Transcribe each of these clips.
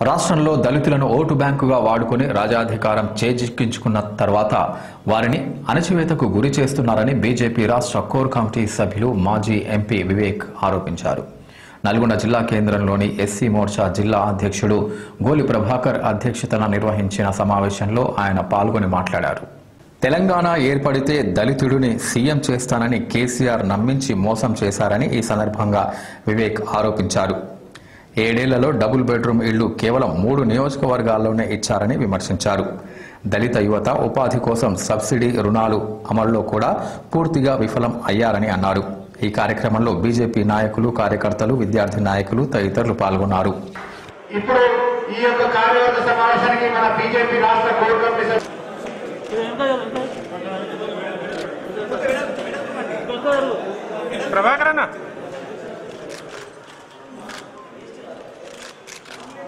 రాష్ట్రంలో దళితులను ఓటు బ్యాంకుగా వాడుకుని రాజాధికారం చేజిక్కించుకున్న తర్వాత వారిని అణచివేతకు గురి చేస్తున్నారని బీజేపీ రాష్ట్ర కోర్ కమిటీ సభ్యులు మాజీ ఎంపీ వివేక్ ఆరోపించారు. నల్గొండ జిల్లా కేంద్రంలోని ఎస్సీ మోర్చా జిల్లా అధ్యక్షుడు గోలి ప్రభాకర్ అధ్యక్షతన నిర్వహించిన సమావేశంలో ఆయన పాల్గొని మాట్లాడారు. తెలంగాణ ఏర్పడితే దళితుడిని సీఎం చేస్తానని కేసీఆర్ నమ్మించి మోసం చేశారని ఈ సందర్భంగా వివేక్ ఆరోపించారు. ఏడేళ్ళలో డబుల్ బెడ్రూమ్ ఇళ్ళు కేవలం మూడు నియోజకవర్గాల్లోనే ఇచ్చారని విమర్శించారు. దళిత యువత ఉపాధి కోసం సబ్సిడీ రుణాలు అమల్లో కూడా పూర్తిగా విఫలం అయ్యారని అన్నారు. ఈ కార్యక్రమంలో బీజేపీ నాయకులు కార్యకర్తలు విద్యార్థి నాయకులు తదితరులు పాల్గొన్నారు. ఇప్పుడు ఈ యొక్క కార్యవర్గ సమావేశానికి మన బీజేపీ రాష్ట్ర కోర్ కమిటీ సభ్యులు ప్రభాకర్ అన్న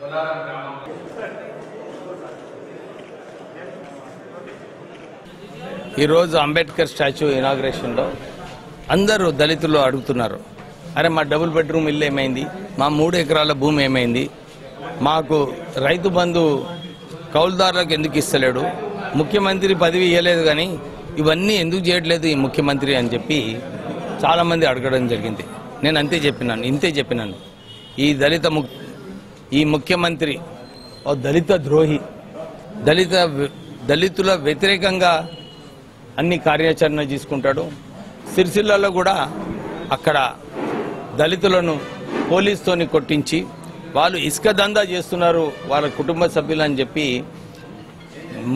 గ్రామంలో ఈరోజు అంబేద్కర్ స్టాచ్యూ ఇనాగ్రేషన్లో అందరూ దళితులు అడుగుతున్నారు అరే మా డబుల్ బెడ్రూమ్ ఇల్లు ఏమైంది? మా మూడు ఎకరాల భూమి ఏమైంది? మాకు రైతు బంధు కౌలుదారులకు ఎందుకు ఇస్తలేడు? ముఖ్యమంత్రి పదవి ఇవ్వలేదు కానీ ఇవన్నీ ఎందుకు చేయట్లేదు ఈ ముఖ్యమంత్రి? అని చెప్పి చాలామంది అడగడం జరిగింది. నేను అంతే చెప్పినాను ఇంతే చెప్పినాను. ఈ దళిత ము ఈ ముఖ్యమంత్రి ఓ దళిత ద్రోహి. దళిత దళితుల వ్యతిరేకంగా అన్ని కార్యాచరణ తీసుకుంటాడు. సిరిసిల్లలో కూడా అక్కడ దళితులను పోలీస్తోని కొట్టించి వాళ్ళు ఇసుక దందా చేస్తున్నారు వాళ్ళ కుటుంబ సభ్యులు అని చెప్పి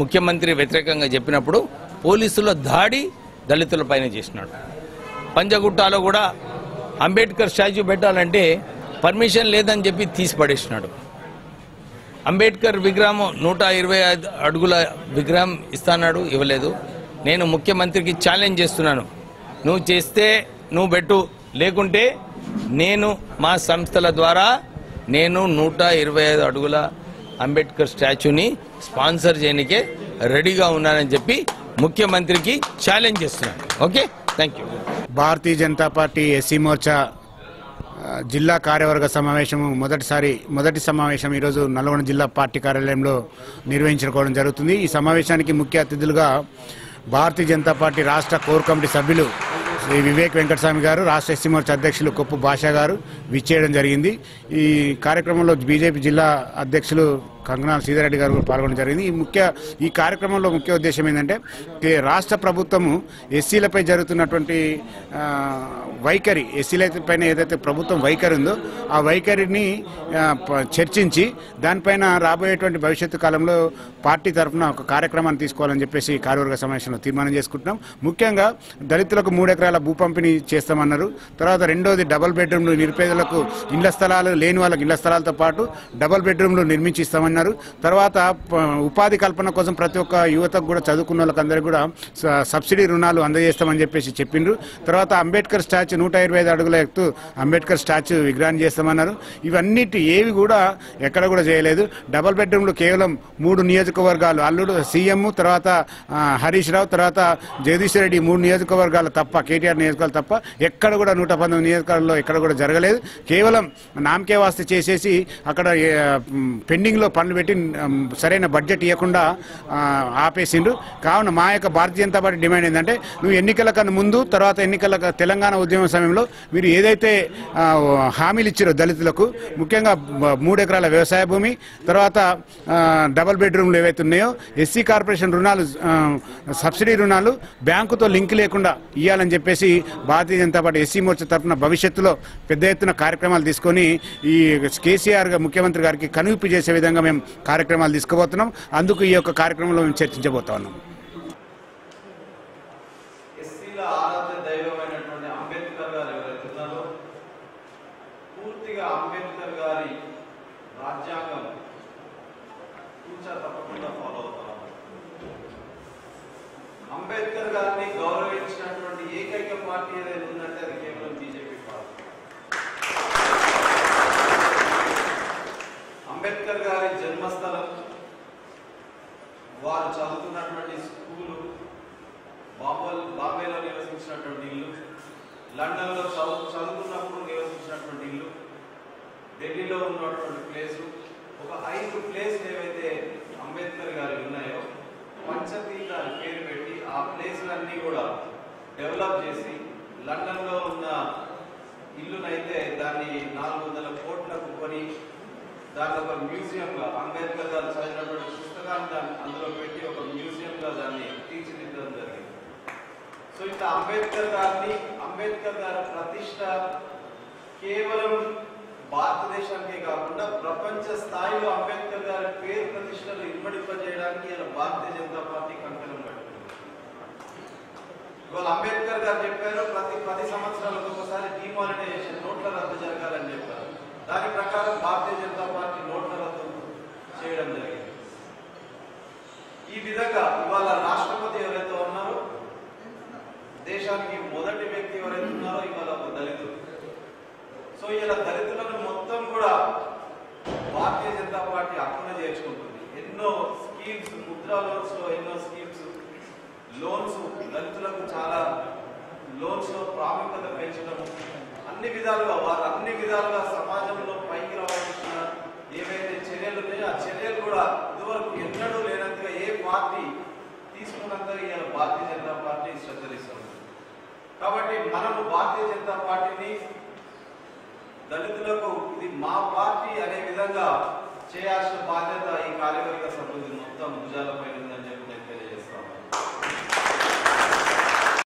ముఖ్యమంత్రి వ్యతిరేకంగా చెప్పినప్పుడు పోలీసుల దాడి దళితుల పైన చేసినాడు. పంజగుట్టాలో కూడా అంబేద్కర్ స్టాచ్యూ పెట్టాలంటే పర్మిషన్ లేదని చెప్పి తీసి పడేసినాడు. అంబేద్కర్ విగ్రహం నూట ఇరవై ఐదు అడుగుల విగ్రహం ఇస్తాన్నాడు ఇవ్వలేదు. నేను ముఖ్యమంత్రికి ఛాలెంజ్ చేస్తున్నాను. నువ్వు చేస్తే నువ్వు పెట్టు. లేకుంటే నేను మా సంస్థల ద్వారా నేను నూట ఇరవై ఐదు అడుగుల అంబేద్కర్ స్టాచ్యూని స్పాన్సర్ చేయనికే రెడీగా ఉన్నానని చెప్పి ముఖ్యమంత్రికి ఛాలెంజ్ చేస్తున్నాను. Okay? Thank you Bharatiya Janata Party SC Morcha జిల్లా కార్యవర్గ సమావేశము మొదటిసారి మొదటి సమావేశం ఈరోజు నల్గొండ జిల్లా పార్టీ కార్యాలయంలో నిర్వహించుకోవడం జరుగుతుంది. ఈ సమావేశానికి ముఖ్య అతిథులుగా భారతీయ జనతా పార్టీ రాష్ట్ర కోర్ కమిటీ సభ్యులు శ్రీ వివేక్ వెంకటస్వామి గారు రాష్ట్ర ఎస్సీ మోర్చా అధ్యక్షులు కొప్పు భాషా గారు విచ్చేయడం జరిగింది. ఈ కార్యక్రమంలో బీజేపీ జిల్లా అధ్యక్షులు కంగనా సీతారెడ్డి గారు కూడా పాల్గొనడం జరిగింది. ఈ ముఖ్య ఈ కార్యక్రమంలో ముఖ్య ఉద్దేశం ఏంటంటే ఈ రాష్ట్ర ప్రభుత్వము ఎస్సీలపై జరుగుతున్నటువంటి వైఖరి ఎస్సీల పైన ఏదైతే ప్రభుత్వం వైఖరి ఉందో ఆ వైఖరిని చర్చించి దానిపైన రాబోయేటువంటి భవిష్యత్తు కాలంలో పార్టీ తరఫున ఒక కార్యక్రమాన్ని తీసుకోవాలని చెప్పేసి కార్యవర్గ సమావేశంలో తీర్మానం చేసుకుంటున్నాం. ముఖ్యంగా దళితులకు మూడు ఎకరాల భూ పంపిణీ చేస్తామన్నారు. తర్వాత రెండోది డబుల్ బెడ్రూమ్లు నిరుపేదలకు ఇళ్ళ స్థలాలు లేని వాళ్ళకి ఇళ్ళ స్థలాలతో పాటు డబుల్ బెడ్రూమ్లు నిర్మించి ఇస్తామన్నారు తర్వాత ఉపాధి కల్పన కోసం ప్రతి ఒక్క యువతకు కూడా చదువుకున్న వాళ్ళకందరికీ కూడా సబ్సిడీ రుణాలు అందజేస్తామని చెప్పేసి చెప్పిండ్రు. తర్వాత అంబేద్కర్ స్టాచ్యూ నూట ఇరవై ఐదు అడుగుల ఎత్తు అంబేద్కర్ స్టాచ్యూ విగ్రహాన్ని చేస్తామన్నారు. ఇవన్నిటి ఏవి కూడా ఎక్కడ కూడా చేయలేదు. డబల్ బెడ్రూమ్లు కేవలం మూడు నియోజకవర్గాలు. అల్లుడు సీఎం తర్వాత హరీష్ రావు తర్వాత జగదీష్ రెడ్డి మూడు నియోజకవర్గాలు తప్ప కేటీఆర్ నియోజకవర్గాలు తప్ప ఎక్కడ కూడా నూట పంతొమ్మిది నియోజకవర్గాల్లో ఎక్కడ కూడా జరగలేదు. కేవలం నామకే వాస్త చేసేసి అక్కడ పెండింగ్లో పనులు పెట్టి సరైన బడ్జెట్ ఇవ్వకుండా ఆపేసిండు ఆపేసిండ్రు. కావున మా యొక్క భారతీయ జనతా పార్టీ డిమాండ్ ఏంటంటే నువ్వు ఎన్నికల కన్నా ముందు తర్వాత ఎన్నికల తెలంగాణ ఉద్యమ సమయంలో మీరు ఏదైతే హామీలు ఇచ్చారో దళితులకు ముఖ్యంగా మూడు ఎకరాల వ్యవసాయ భూమి తర్వాత డబల్ డబుల్ బెడ్రూమ్లు ఏవైతే ఉన్నాయో ఎస్సీ కార్పొరేషన్ రుణాలు సబ్సిడీ రుణాలు బ్యాంకుతో లింక్ లేకుండా ఇవ్వాలని చెప్పేసి భారతీయ జనతా పార్టీ ఎస్సీ మోర్చా తరఫున భవిష్యత్తులో పెద్ద ఎత్తున కార్యక్రమాలు తీసుకొని ఈ కేసీఆర్ ముఖ్యమంత్రి గారికి కనువిప్పు చేసే విధంగా మేము కార్యక్రమాలు తీసుకుపోతున్నాం. అందుకు ఈ యొక్క కార్యక్రమంలో మేము చర్చించబోతా ఉన్నాం. అంబేద్కర్ గారిని గౌరవించినటువంటి ఏకైక పార్టీ ఏదైతే ఉందంటే అది కేవలం వారు చదువుతున్నటువంటి స్కూలు బాంబల్ బాంబేలో నివసించినటువంటి ఇల్లు లండన్లో చదువు చదువుతున్నప్పుడు నివసించినటువంటి ఇల్లు ఢిల్లీలో ఉన్నటువంటి ప్లేసు ఒక ఐదు ప్లేస్లు ఏవైతే అంబేద్కర్ గారు ఉన్నాయో పంచతీర్థ పేరు పెట్టి ఆ ప్లేస్లన్నీ కూడా డెవలప్ చేసి లండన్లో ఉన్న ఇల్లునైతే దాన్ని నాలుగు వందల కోట్లకు కొని దాని ఒక మ్యూజియంగా అంబేద్కర్ గారు చదివినటువంటి పుస్తకాన్ని దాన్ని అందులో పెట్టి ఒక మ్యూజియంగా దాన్ని తీర్చిదిద్దడం జరిగింది ఇంత అంబేద్కర్ గారిని అంబేద్కర్ గారి ప్రతిష్ట కేవలం భారతదేశానికే కాకుండా ప్రపంచ స్థాయిలో అంబేద్కర్ గారి పేరు ప్రతిష్టలు ఇమ్మడింపజేయడానికి ఇలా భారతీయ జనతా పార్టీ కంకణం కట్టింది ఇవాళ అంబేద్కర్ గారు చెప్పారు ప్రతి పది సంవత్సరాలకు ఒకసారి డిమానిటైజేషన్ నోట్ల రద్దు జరగాలని చెప్పారు. దాని ప్రకారం భారతీయ జనతా పార్టీ నోట్ల రద్దు చేయడం జరిగింది. ఈ విధంగా ఇవాళ రాష్ట్రపతి ఎవరైతే ఉన్నారో దేశానికి మొదటి వ్యక్తి ఎవరైతే ఉన్నారో ఇవాళ ఒక దళితుడు. సో ఇలా దళితులను మొత్తం కూడా భారతీయ జనతా పార్టీ అక్కున చేర్చుకుంటుంది. ఎన్నో స్కీమ్స్ ముద్రా లోన్స్లో ఎన్నో స్కీమ్స్. లోన్స్ దళితులకు చాలా లోన్స్లో ప్రాముఖ్యత పెంచడం. అన్ని విధాలుగా వారు అన్ని విధాలుగా సమాజంలో పైకి రావాల్సిన ఏవైతే చర్యలు ఉన్నాయో ఆ చర్యలు కూడా ఇదివరకు ఎన్నడూ లేనంతగా ఏ పార్టీ తీసుకున్నంతగా ఇవాళ భారతీయ జనతా పార్టీ శ్రద్ధ కాబట్టి మనము భారతీయ జనతా పార్టీని దళితులకు ఇది మా పార్టీ అనే విధంగా చేయాల్సిన బాధ్యత ఈ కార్యవర్గ సభ్యులు మొత్తం భుజాలపై